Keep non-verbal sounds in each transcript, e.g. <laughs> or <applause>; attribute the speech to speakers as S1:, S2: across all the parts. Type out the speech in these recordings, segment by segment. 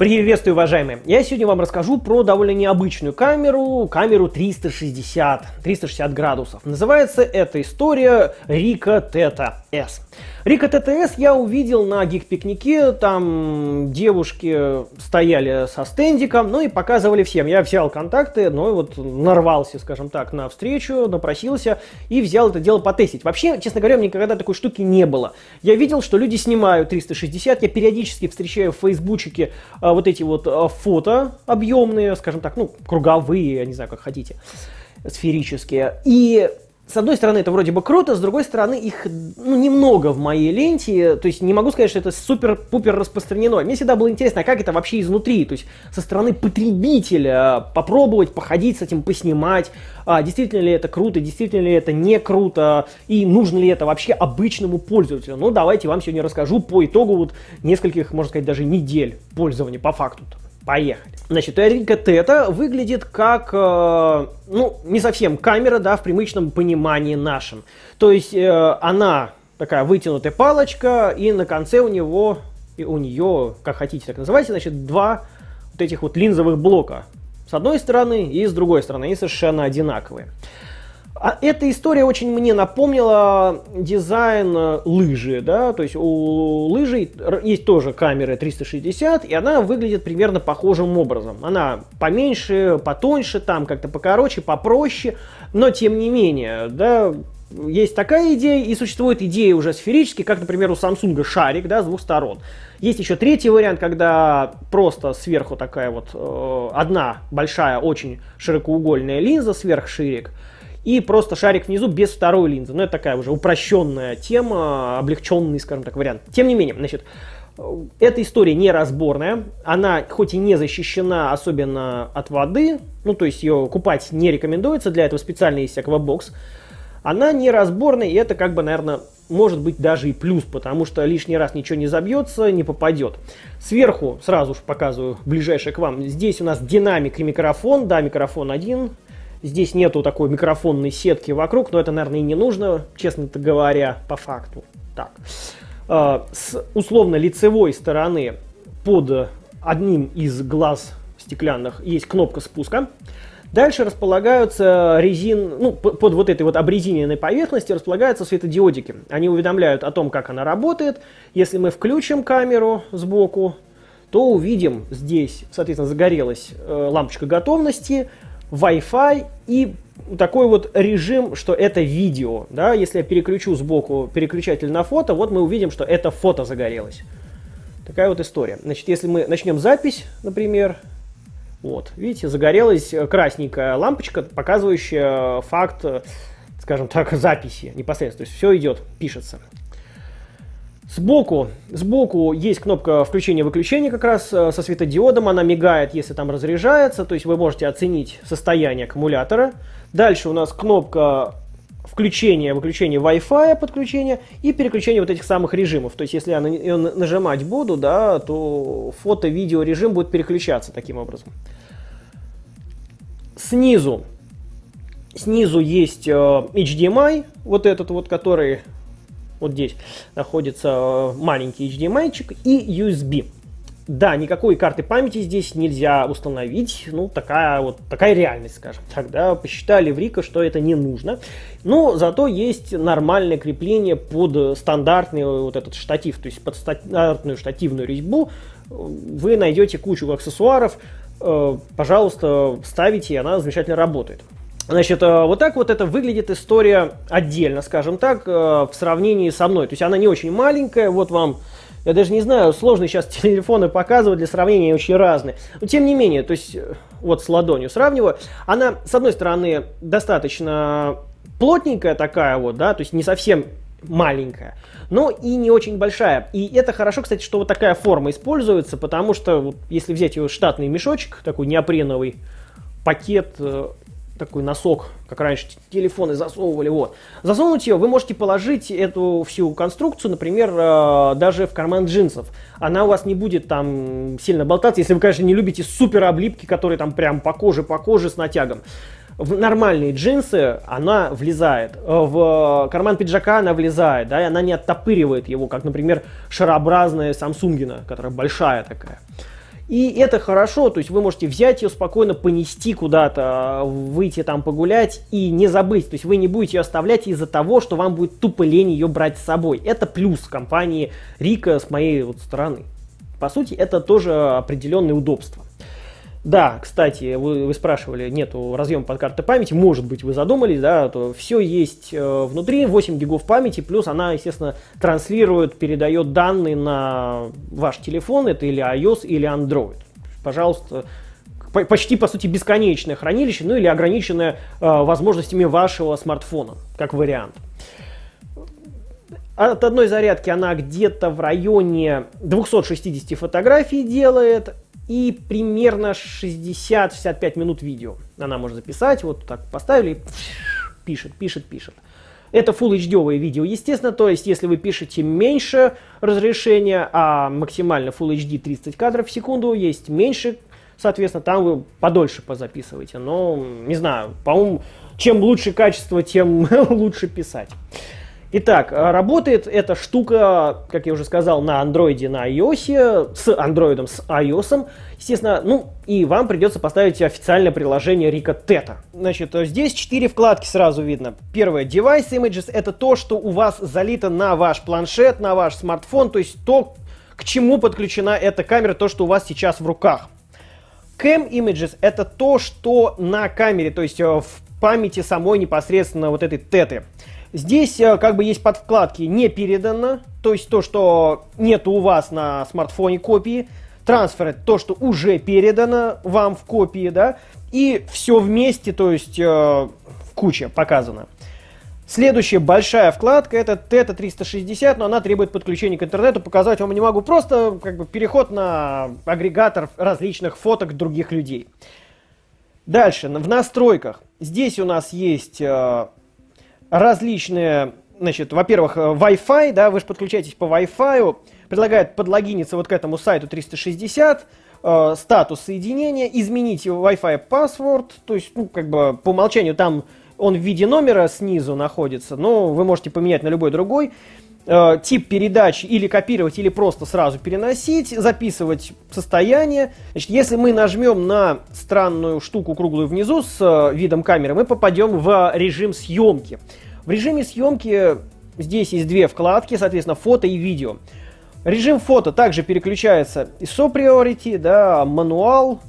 S1: Приветствую, уважаемые! Я сегодня вам расскажу про довольно необычную камеру, камеру 360, 360 градусов. Называется эта история Рика Тета S. Рика ТТС я увидел на гик-пикнике, там девушки стояли со стендиком, ну и показывали всем. Я взял контакты, ну и вот нарвался, скажем так, на встречу, напросился и взял это дело потестить. Вообще, честно говоря, мне никогда такой штуки не было. Я видел, что люди снимают 360, я периодически встречаю в фейсбучике а, вот эти вот а, фото объемные, скажем так, ну, круговые, я не знаю, как хотите, сферические. И с одной стороны, это вроде бы круто, с другой стороны, их ну, немного в моей ленте. То есть не могу сказать, что это супер-пупер распространено. Мне всегда было интересно, а как это вообще изнутри, то есть со стороны потребителя попробовать походить с этим, поснимать, а, действительно ли это круто, действительно ли это не круто, и нужно ли это вообще обычному пользователю. Ну, давайте вам сегодня расскажу по итогу вот нескольких, можно сказать, даже недель пользования по факту. -то. Поехали. Значит, Эрика Тета выглядит как, э, ну, не совсем камера, да, в привычном понимании нашем. То есть э, она такая вытянутая палочка, и на конце у него, и у нее, как хотите так называйте, значит, два вот этих вот линзовых блока. С одной стороны и с другой стороны, они совершенно одинаковые. А эта история очень мне напомнила дизайн э, лыжи, да, то есть у лыжи есть тоже камера 360, и она выглядит примерно похожим образом. Она поменьше, потоньше, там как-то покороче, попроще, но тем не менее, да, есть такая идея, и существует идея уже сферически, как, например, у Samsung шарик, да, с двух сторон. Есть еще третий вариант, когда просто сверху такая вот э, одна большая, очень широкоугольная линза, сверхширик, и просто шарик внизу без второй линзы. Ну, это такая уже упрощенная тема, облегченный, скажем так, вариант. Тем не менее, значит, эта история неразборная, она хоть и не защищена особенно от воды, ну, то есть ее купать не рекомендуется, для этого специально есть аквабокс, она неразборная, и это как бы, наверное, может быть даже и плюс, потому что лишний раз ничего не забьется, не попадет. Сверху, сразу же показываю, ближайшее к вам, здесь у нас динамик и микрофон, да, микрофон один, Здесь нету такой микрофонной сетки вокруг, но это, наверное, и не нужно, честно говоря, по факту. Так. А, с условно лицевой стороны под одним из глаз стеклянных есть кнопка спуска. Дальше располагаются резин, ну, под вот этой вот обрезиненной поверхности располагаются светодиодики. Они уведомляют о том, как она работает. Если мы включим камеру сбоку, то увидим здесь, соответственно, загорелась э, лампочка готовности, Wi-Fi и такой вот режим, что это видео. Да? Если я переключу сбоку переключатель на фото, вот мы увидим, что это фото загорелось. Такая вот история. Значит, если мы начнем запись, например, вот, видите, загорелась красненькая лампочка, показывающая факт, скажем так, записи непосредственно. То есть все идет, пишется. Сбоку, сбоку есть кнопка включения-выключения как раз э, со светодиодом. Она мигает, если там разряжается. То есть вы можете оценить состояние аккумулятора. Дальше у нас кнопка включения, выключения Wi-Fi подключения и переключения вот этих самых режимов. То есть, если я нажимать буду, да, то фото-видео режим будет переключаться таким образом. Снизу, снизу есть э, HDMI, вот этот вот, который вот здесь находится э, маленький HDMI и USB. Да, никакой карты памяти здесь нельзя установить. Ну, такая вот такая реальность, скажем так. Да. Посчитали в Рика, что это не нужно. Но зато есть нормальное крепление под стандартный вот этот штатив. То есть под стандартную штативную резьбу вы найдете кучу аксессуаров. Э, пожалуйста, ставите, и она замечательно работает. Значит, э, вот так вот это выглядит история отдельно, скажем так, э, в сравнении со мной. То есть она не очень маленькая, вот вам, я даже не знаю, сложно сейчас <laughs> телефоны показывать, для сравнения очень разные. Но тем не менее, то есть э, вот с ладонью сравниваю, она, с одной стороны, достаточно плотненькая такая вот, да, то есть не совсем маленькая, но и не очень большая. И это хорошо, кстати, что вот такая форма используется, потому что вот, если взять его штатный мешочек, такой неопреновый пакет, такой носок, как раньше телефоны засовывали, вот. Засунуть ее, вы можете положить эту всю конструкцию, например, э, даже в карман джинсов. Она у вас не будет там сильно болтаться, если вы, конечно, не любите супер облипки, которые там прям по коже, по коже с натягом. В нормальные джинсы она влезает, в карман пиджака она влезает, да, и она не оттопыривает его, как, например, шарообразная Самсунгина, которая большая такая. И это хорошо, то есть вы можете взять ее спокойно, понести куда-то, выйти там погулять и не забыть. То есть вы не будете ее оставлять из-за того, что вам будет тупо лень ее брать с собой. Это плюс компании Рика с моей вот стороны. По сути, это тоже определенные удобства. Да, кстати, вы, вы спрашивали, нету разъема под карты памяти, может быть, вы задумались, да, то все есть э, внутри, 8 гигов памяти, плюс она, естественно, транслирует, передает данные на ваш телефон, это или iOS, или Android. Пожалуйста, по, почти, по сути, бесконечное хранилище, ну или ограниченное э, возможностями вашего смартфона, как вариант. От одной зарядки она где-то в районе 260 фотографий делает, и примерно 60-65 минут видео она может записать. Вот так поставили, пишет, пишет, пишет. Это Full HD видео, естественно, то есть если вы пишете меньше разрешения, а максимально Full HD 30 кадров в секунду, есть меньше, соответственно, там вы подольше позаписываете. Но, не знаю, по-моему, чем лучше качество, тем <laughs> лучше писать. Итак, э, работает эта штука, как я уже сказал, на андроиде, на iOS, с андроидом, с iOS. Естественно, ну и вам придется поставить официальное приложение Rika Theta. Значит, э, здесь четыре вкладки сразу видно. Первое, Device Images, это то, что у вас залито на ваш планшет, на ваш смартфон, то есть то, к чему подключена эта камера, то, что у вас сейчас в руках. Cam Images это то, что на камере, то есть э, в памяти самой непосредственно вот этой теты. Здесь э, как бы есть подвкладки «Не передано», то есть то, что нет у вас на смартфоне копии. Трансфер – это то, что уже передано вам в копии, да. И все вместе, то есть э, в куче показано. Следующая большая вкладка это Teta 360, но она требует подключения к интернету. Показать вам не могу. Просто как бы переход на агрегатор различных фоток других людей. Дальше, в настройках. Здесь у нас есть э, различные, значит, во-первых, э, Wi-Fi, да, вы же подключаетесь по Wi-Fi, предлагает подлогиниться вот к этому сайту 360, э, статус соединения, изменить Wi-Fi password, то есть, ну, как бы по умолчанию там он в виде номера снизу находится, но вы можете поменять на любой другой. Э, тип передачи или копировать, или просто сразу переносить, записывать состояние. Значит, если мы нажмем на странную штуку круглую внизу с э, видом камеры, мы попадем в режим съемки. В режиме съемки здесь есть две вкладки, соответственно, фото и видео. Режим фото также переключается ISO Priority, да, мануал,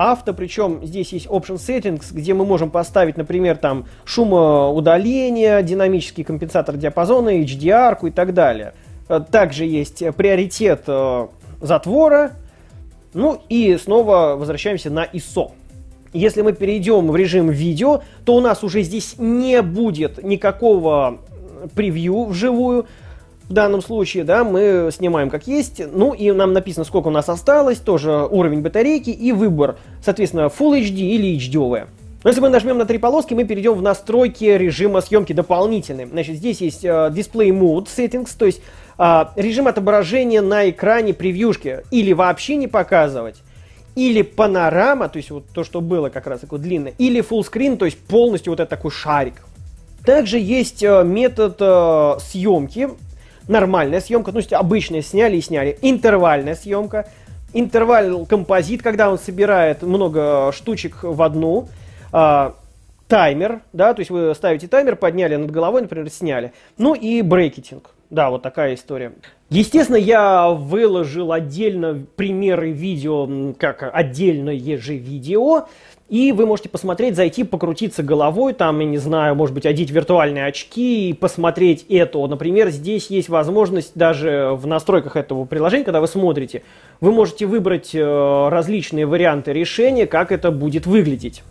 S1: авто, причем здесь есть Option Settings, где мы можем поставить, например, там шумоудаление, динамический компенсатор диапазона, HDR и так далее. Э, также есть приоритет э, затвора. Ну и снова возвращаемся на ISO. Если мы перейдем в режим видео, то у нас уже здесь не будет никакого превью вживую, в данном случае, да, мы снимаем как есть, ну и нам написано, сколько у нас осталось, тоже уровень батарейки и выбор, соответственно, Full HD или HD. Но если мы нажмем на три полоски, мы перейдем в настройки режима съемки дополнительные. Значит, здесь есть uh, Display Mode Settings, то есть uh, режим отображения на экране превьюшки. Или вообще не показывать, или панорама, то есть вот то, что было как раз такое длинное, или full screen, то есть полностью вот этот такой шарик. Также есть uh, метод uh, съемки, нормальная съемка, ну, то есть обычная сняли и сняли, интервальная съемка, интервал композит, когда он собирает много штучек в одну, а, таймер, да, то есть вы ставите таймер, подняли над головой, например, сняли. Ну и брекетинг. Да, вот такая история. Естественно, я выложил отдельно примеры видео, как отдельное же видео, и вы можете посмотреть, зайти, покрутиться головой, там, я не знаю, может быть, одеть виртуальные очки и посмотреть это. Например, здесь есть возможность даже в настройках этого приложения, когда вы смотрите, вы можете выбрать э, различные варианты решения, как это будет выглядеть.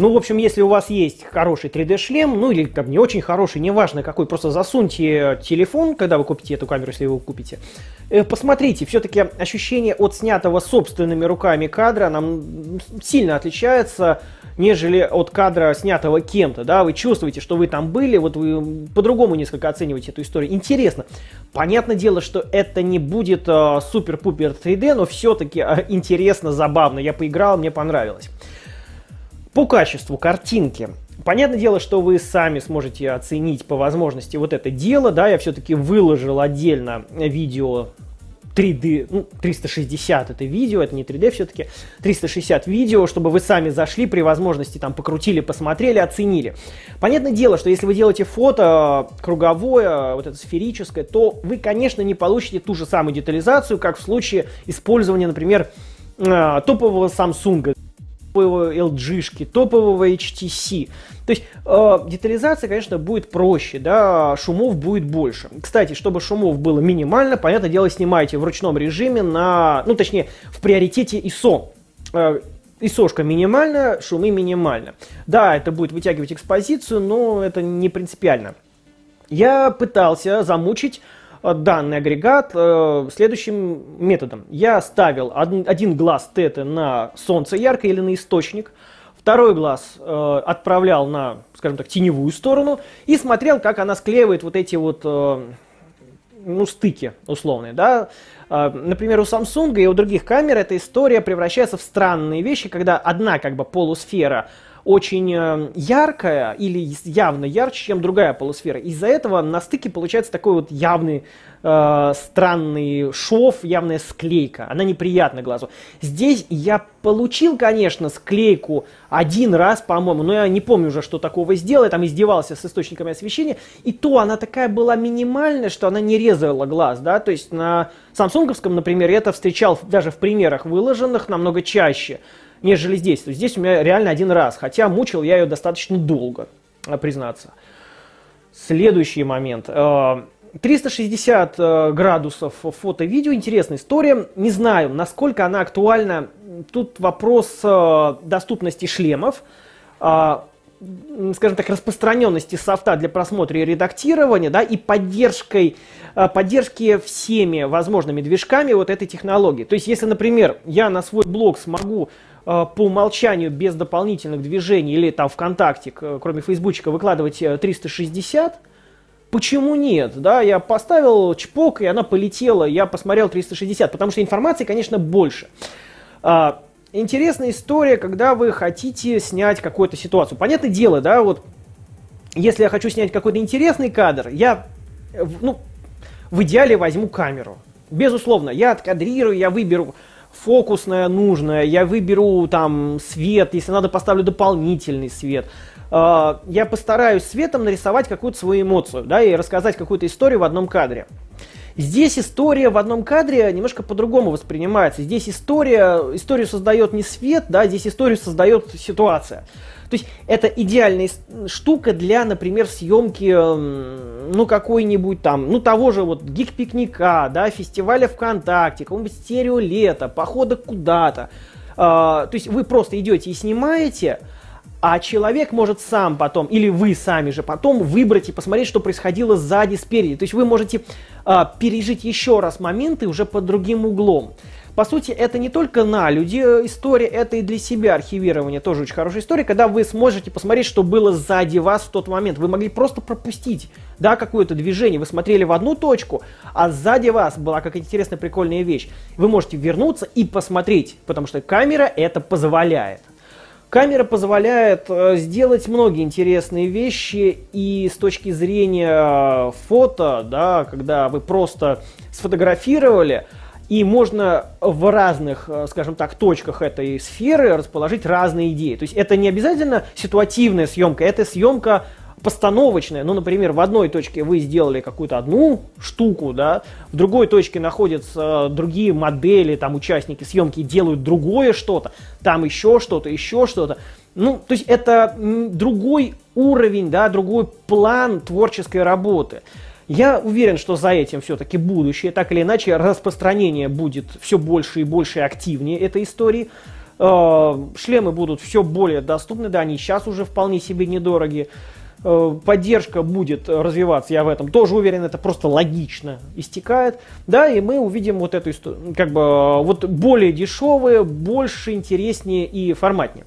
S1: Ну, в общем, если у вас есть хороший 3D-шлем, ну или там не очень хороший, неважно какой, просто засуньте телефон, когда вы купите эту камеру, если вы его купите. Э, посмотрите, все-таки ощущение от снятого собственными руками кадра нам сильно отличается нежели от кадра, снятого кем-то, да, вы чувствуете, что вы там были, вот вы по-другому несколько оцениваете эту историю. Интересно. Понятное дело, что это не будет э, супер-пупер 3D, но все-таки э, интересно, забавно. Я поиграл, мне понравилось. По качеству картинки. Понятное дело, что вы сами сможете оценить по возможности вот это дело, да, я все-таки выложил отдельно видео 3D, ну, 360 это видео, это не 3D все-таки, 360 видео, чтобы вы сами зашли при возможности, там, покрутили, посмотрели, оценили. Понятное дело, что если вы делаете фото круговое, вот это сферическое, то вы, конечно, не получите ту же самую детализацию, как в случае использования, например, э, топового Samsung топового LG, топового HTC. То есть э, детализация, конечно, будет проще, да, шумов будет больше. Кстати, чтобы шумов было минимально, понятное дело, снимайте в ручном режиме на, ну, точнее, в приоритете ISO. Э, ISO-шка шумы минимально. Да, это будет вытягивать экспозицию, но это не принципиально. Я пытался замучить данный агрегат э, следующим методом. Я ставил один, глаз тета на солнце ярко или на источник, второй глаз э, отправлял на, скажем так, теневую сторону и смотрел, как она склеивает вот эти вот э, ну, стыки условные, да. Э, например, у Samsung и у других камер эта история превращается в странные вещи, когда одна как бы полусфера очень э, яркая или явно ярче, чем другая полусфера. Из-за этого на стыке получается такой вот явный э, странный шов, явная склейка. Она неприятна глазу. Здесь я получил, конечно, склейку один раз, по-моему, но я не помню уже, что такого сделал. Я там издевался с источниками освещения. И то она такая была минимальная, что она не резала глаз, да. То есть на самсунговском, например, я это встречал даже в примерах выложенных намного чаще нежели здесь. То есть здесь у меня реально один раз, хотя мучил я ее достаточно долго, а, признаться. Следующий момент. 360 э, э, градусов фото-видео, интересная история. Не знаю, насколько она актуальна. Тут вопрос э, доступности шлемов, скажем так, распространенности софта для просмотра и редактирования, да, и поддержкой, поддержки всеми возможными движками вот этой технологии. То есть, если, например, я на свой блог смогу Э, по умолчанию без дополнительных движений или там ВКонтакте, кроме Фейсбучика, выкладывать 360, э, почему нет? Да, я поставил чпок, и она полетела, я посмотрел 360, потому что информации, конечно, больше. А, интересная история, когда вы хотите снять какую-то ситуацию. Понятное дело, да, вот если я хочу снять какой-то интересный кадр, я, ну, в идеале возьму камеру. Безусловно, я откадрирую, я выберу фокусное нужное, я выберу там свет, если надо поставлю дополнительный свет. А, я постараюсь светом нарисовать какую-то свою эмоцию, да, и рассказать какую-то историю в одном кадре. Здесь история в одном кадре немножко по-другому воспринимается. Здесь история, историю создает не свет, да, здесь историю создает ситуация. То есть это идеальная штука для, например, съемки, ну, какой-нибудь там, ну, того же вот гик-пикника, да, фестиваля ВКонтакте, какого-нибудь стереолета, похода куда-то. А, то есть вы просто идете и снимаете, а человек может сам потом, или вы сами же потом выбрать и посмотреть, что происходило сзади, спереди. То есть вы можете а, пережить еще раз моменты уже под другим углом. По сути, это не только на люди э, история, это и для себя архивирование, тоже очень хорошая история, когда вы сможете посмотреть, что было сзади вас в тот момент. Вы могли просто пропустить, да, какое-то движение, вы смотрели в одну точку, а сзади вас была какая-то интересная, прикольная вещь. Вы можете вернуться и посмотреть, потому что камера это позволяет. Камера позволяет э, сделать многие интересные вещи, и с точки зрения фото, да, когда вы просто сфотографировали, и можно в разных, э, скажем так, точках этой сферы расположить разные идеи. То есть это не обязательно ситуативная съемка, это съемка постановочная. Ну, например, в одной точке вы сделали какую-то одну штуку, да, в другой точке находятся другие модели, там участники съемки делают другое что-то, там еще что-то, еще что-то. Ну, то есть это другой уровень, да, другой план творческой работы. Я уверен, что за этим все-таки будущее, так или иначе, распространение будет все больше и больше активнее этой истории. Э, шлемы будут все более доступны, да, они сейчас уже вполне себе недорогие. Э, поддержка будет развиваться, я в этом тоже уверен, это просто логично истекает, да, и мы увидим вот эту историю, как бы вот более дешевые, больше интереснее и форматнее.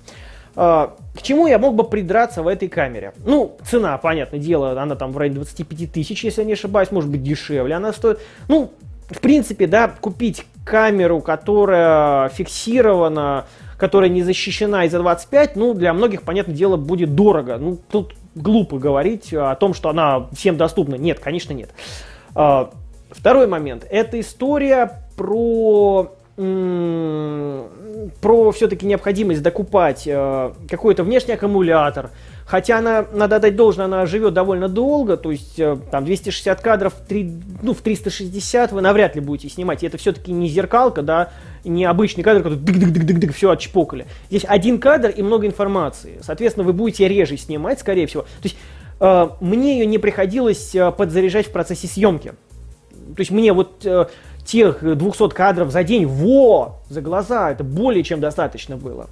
S1: Э, к чему я мог бы придраться в этой камере? Ну, цена, понятное дело, она там в районе 25 тысяч, если я не ошибаюсь, может быть дешевле она стоит. Ну, в принципе, да, купить камеру, которая фиксирована, которая не защищена из-за 25, ну, для многих, понятное дело, будет дорого. Ну, тут глупо говорить о том, что она всем доступна. Нет, конечно, нет. А, второй момент. Это история про про все-таки необходимость докупать э, какой-то внешний аккумулятор. Хотя она, надо дать должное, она живет довольно долго, то есть э, там 260 кадров 3, ну, в 360 вы навряд ли будете снимать. И это все-таки не зеркалка, да, не обычный кадр, который дык-дык-дык-дык, все отчпокали. Здесь один кадр и много информации. Соответственно, вы будете реже снимать, скорее всего. То есть э, мне ее не приходилось э, подзаряжать в процессе съемки. То есть мне вот э, тех 200 кадров за день, во, за глаза, это более чем достаточно было.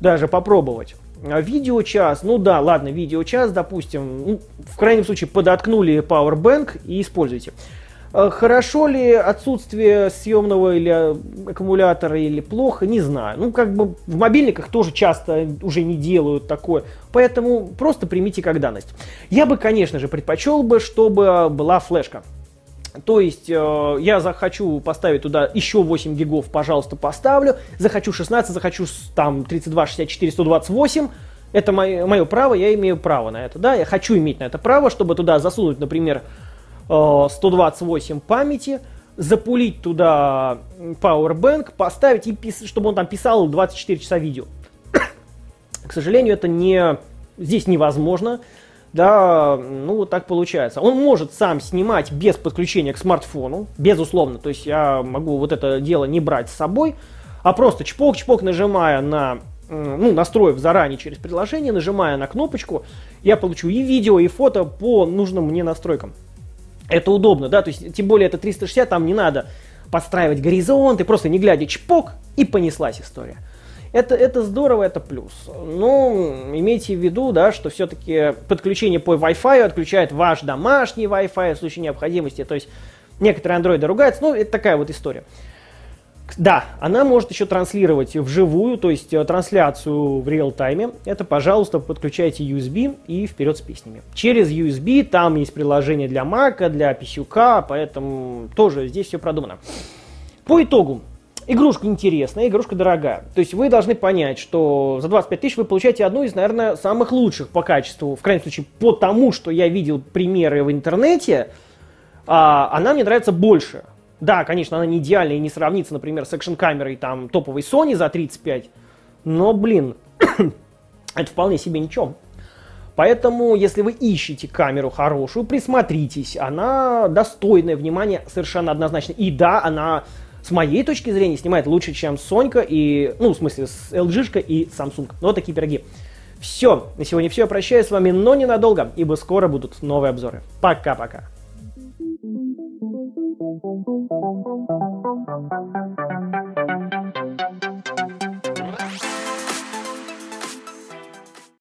S1: Даже попробовать. А видеочас, ну да, ладно, видеочас, допустим, ну, в крайнем случае подоткнули Powerbank и используйте. А хорошо ли отсутствие съемного или аккумулятора или плохо, не знаю. Ну, как бы в мобильниках тоже часто уже не делают такое. Поэтому просто примите как данность. Я бы, конечно же, предпочел бы, чтобы была флешка. То есть э, я захочу поставить туда еще 8 гигов, пожалуйста, поставлю. Захочу 16, захочу там 32, 64, 128. Это мое, мое право, я имею право на это. Да, я хочу иметь на это право, чтобы туда засунуть, например, э, 128 памяти, запулить туда Powerbank, поставить, и пис- чтобы он там писал 24 часа видео. <coughs> К сожалению, это не, здесь невозможно да, ну так получается. Он может сам снимать без подключения к смартфону, безусловно, то есть я могу вот это дело не брать с собой, а просто чпок-чпок нажимая на, ну, настроив заранее через приложение, нажимая на кнопочку, я получу и видео, и фото по нужным мне настройкам. Это удобно, да, то есть, тем более это 360, там не надо подстраивать горизонт, и просто не глядя чпок, и понеслась история. Это, это здорово, это плюс. Но имейте в виду, да, что все-таки подключение по Wi-Fi отключает ваш домашний Wi-Fi в случае необходимости. То есть некоторые андроиды ругаются, ну, это такая вот история. Да, она может еще транслировать вживую, то есть э, трансляцию в реал-тайме. Это, пожалуйста, подключайте USB и вперед с песнями. Через USB там есть приложение для Mac, для PCUK, поэтому тоже здесь все продумано. По итогу, Игрушка интересная, игрушка дорогая. То есть вы должны понять, что за 25 тысяч вы получаете одну из, наверное, самых лучших по качеству, в крайнем случае, по тому, что я видел примеры в интернете, а, она мне нравится больше. Да, конечно, она не идеальная и не сравнится, например, с экшн-камерой там топовой Sony за 35, но, блин, <coughs> это вполне себе ничем. Поэтому, если вы ищете камеру хорошую, присмотритесь. Она достойная внимания совершенно однозначно. И да, она с моей точки зрения, снимает лучше, чем Сонька и, ну, в смысле, с LG и Samsung. Ну, вот такие пироги. Все, на сегодня все. Прощаюсь с вами, но ненадолго, ибо скоро будут новые обзоры. Пока-пока.